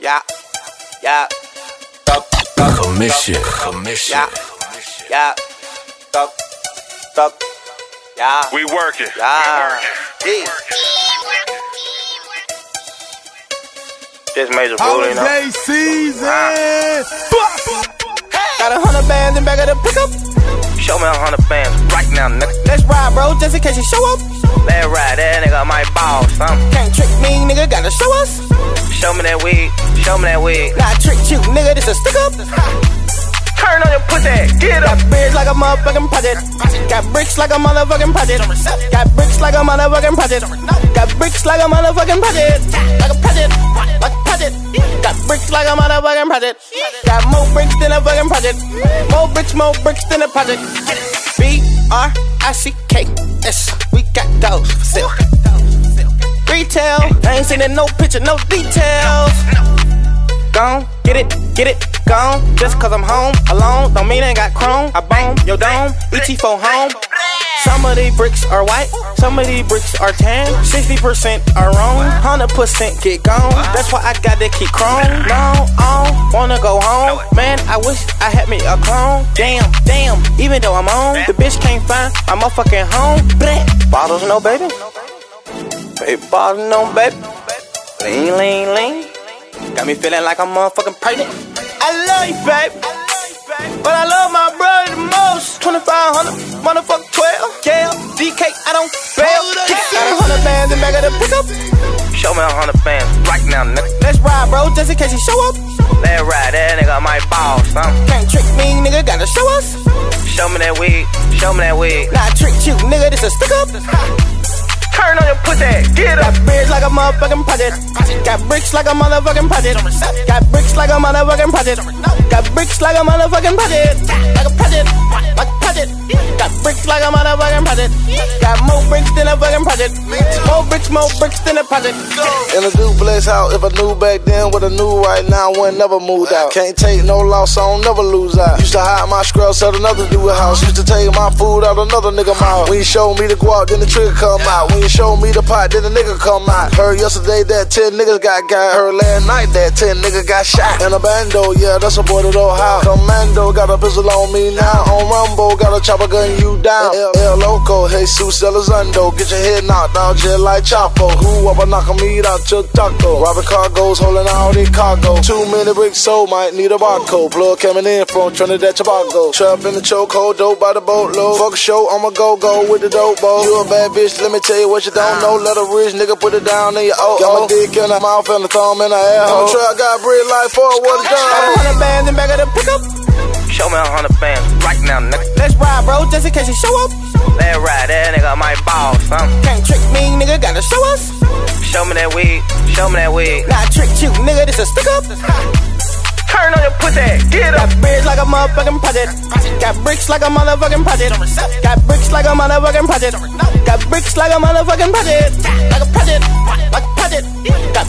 Yeah, yeah. Commission. Commission. Yeah, yeah. Thug, thug. Yeah, We working. yeah. Yeah. Just major booty, you know. Holiday season. Got a hundred bands in back of the pickup. Show me a hundred bands right now, nigga. Let's ride, bro, just in case you show up. Let's ride, that nigga might ball some. Can't trick me, nigga, gotta show us. Show me that wig, show me that wig. Nah, trick you, nigga, this a stick up. Turn on your pussy, get up. Got beards like a motherfucking project. Got bricks like a motherfucking project. Got bricks like a motherfucking project. Got bricks like a motherfucking project. Like a project, like a project. Got bricks like a motherfucking project. Got more bricks than a fucking project. More bricks, more bricks than a project. B R I C K S. ain't seen no picture, no details. Gone, get it, get it, gone. Just cause I'm home alone, don't mean I ain't got chrome. I bone your dome, ET for home. Some of these bricks are white, some of these bricks are tan. 60% are wrong, 100% get gone. That's why I gotta keep chrome. No, I don't wanna go home. Man, I wish I had me a clone. Damn, damn, even though I'm on, the bitch can't find my motherfucking home. Bleh. Bottles, no baby. Baby, bottles, no baby. Lean, lean, lean. Got me feeling like I'm motherfucking pregnant. I love you, babe. But I love my brother the most. 2500, motherfucker 12. Yeah, DK, I don't fail. Got a hundred bands in back of the pickup. Show me a hundred bands right now, nigga. Let's ride, bro, just in case you show up. Let's ride, that nigga might ball some. Can't trick me, nigga, gotta show us. Show me that wig, show me that wig. Nah, trick you, nigga, this a stick up. Turn on your pussy, get up. Got beards like a motherfucking project. Got bricks like a motherfucking project. Got bricks like a motherfucking project. Got bricks like a motherfucking project. Like a project, like Got bricks like a motherfucking project. Got more bricks than a fucking project. More bricks, more bricks than a project. In a duplex house, if I knew back then what I knew right now, I would never moved out. Can't take no loss, I don't never lose out. Used to hide my scrubs at another dude house. Used to take my food out another nigga mouth. When you show me the guap, then the trigger come out. When you show me the pot, then the nigga come out. Heard yesterday that 10 niggas got got. Heard last night that 10 niggas got shot. In a bando, yeah, that's a boy that how. Commando got a pistol on me now. On Rumble, got a chopper gun you down. El, El Loco, Jesus Elizondo. Get your head knocked out just like Chapo. Who up a knock a meat out your taco. Robbing cargoes, holding all the cargo. Too many bricks sold, might need a barcode. Plug coming in from Trinidad Tobago. Trap in the chokehold, dope by the boatload. Fuck a show, I'ma go go with the dope boy. You a bad bitch, let me tell you what you don't know. Let a rich nigga put it down in your oh. Got my dick in the mouth and the thumb in the asshole. Trap got bread like for what it Got a done. hundred bands in back of the pickup. Show me a hundred bands right now, nigga. Let's ride, bro, just in case you show up. Let's ride, that nigga might ball some. Can't trick me, nigga, gotta show us. Show me that wig, show me that wig. Nah, trick you, nigga, this a stick up. Turn on your pussy, get up. Got beards like a motherfucking project. Got bricks like a motherfucking project. Got bricks like a motherfucking project. Got bricks like a motherfucking project. Like a project, like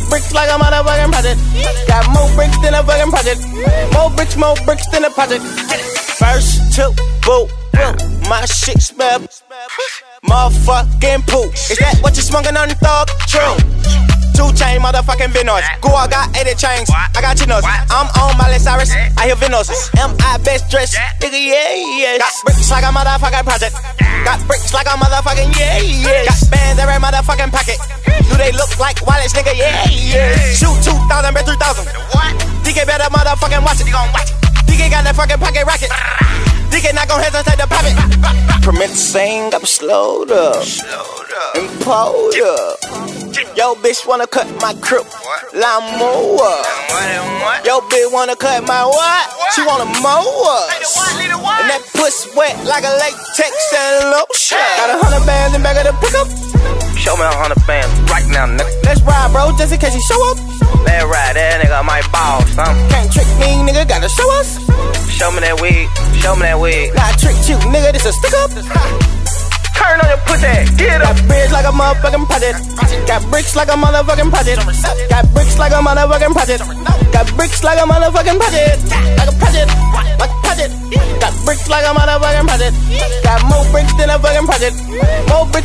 bricks like a motherfucking project. Got more bricks than a fucking project. More bricks, more bricks than a project. First two, boo, boo. My shit smell. Motherfucking poop. Is that what you smoking on the thug? True. Two chain motherfucking Venos. Go, I got 80 chains. I got chinos. I'm on Miley Cyrus. I hear Venos. Am I best dressed? Nigga, yeah, yes. Got bricks like a motherfucking project. Got bricks like a motherfucking yeah, yes. Got bands every motherfucking pocket. Do they look like Wallace, nigga? Yeah, yes. Shoot 2,000, bet 3,000. What? DK better motherfucking watch it. You gon' watch it. DK got that fucking pocket rocket. DK not gon' hesitate to pop it. Permit to sing, I'm slowed up. And pulled up. Yo, bitch wanna cut my crib. Lawnmower. Yo, bitch wanna cut my what? She wanna mow us. And that puss wet like a latex and lotion. Got a hundred bands in back of the pickup. Show me a hundred bands right now, nigga. Let's ride, bro, just in case you show up. Let's ride, that nigga might ball some. Can't trick me, nigga, gotta show us. Show me that wig, show me that wig. Nah, trick you, nigga, this a stick up. Pussy, get up. Got beards like a motherfucking project. Got bricks like a motherfucking project. Got bricks like a motherfucking project. Got bricks like a motherfucking project. Like a project, like a project. Got bricks like a motherfucking project. Got more bricks than a fucking project. More bricks.